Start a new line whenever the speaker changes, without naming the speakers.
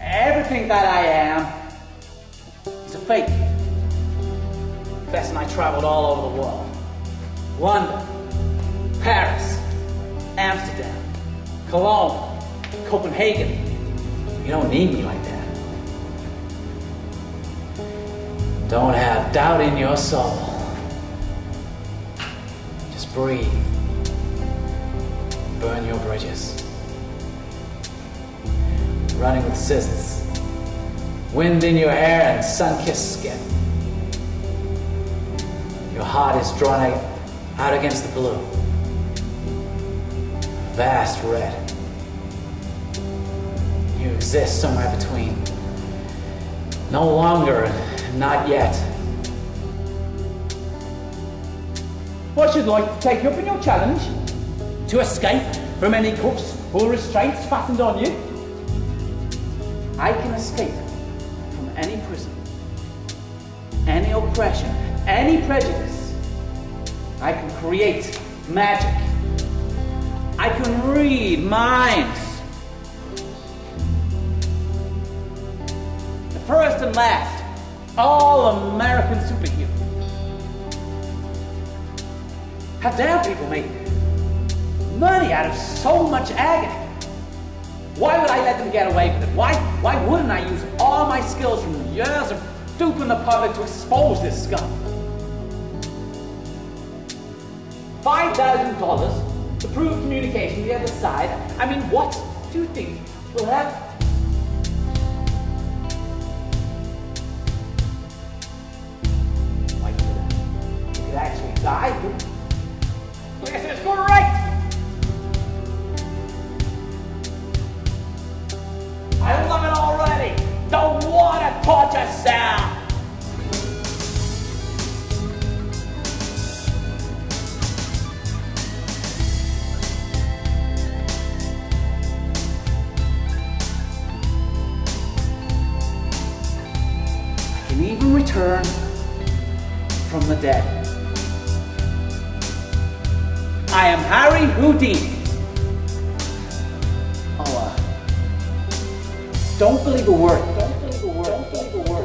Everything that I am is a fake. Bess and I traveled all over the world. London, Paris, Amsterdam, Cologne, Copenhagen. You don't need me like that. Don't have doubt in your soul. Just breathe. Burn your bridges. Running with scissors. Wind in your hair and sun-kissed skin. Your heart is drawn out against the blue. Vast red. You exist somewhere between. No longer, not yet.
What should like to take up in your challenge? To escape from any cuffs or restraints fastened on you?
I can escape from any prison, any oppression, any prejudice. I can create magic. I can read minds. And last, all American superhero. How dare people make money out of so much agony? Why would I let them get away with it? Why, why wouldn't I use all my skills from years of duping the public to expose this scum? $5,000 to prove communication the other side. I mean, what do you think will happen? Actually die. This is correct! I love it already! Don't want to torture sound! I can even return from the dead. I am Harry Houdini. Oh, uh, don't believe a word. Don't believe a word. Don't believe a word.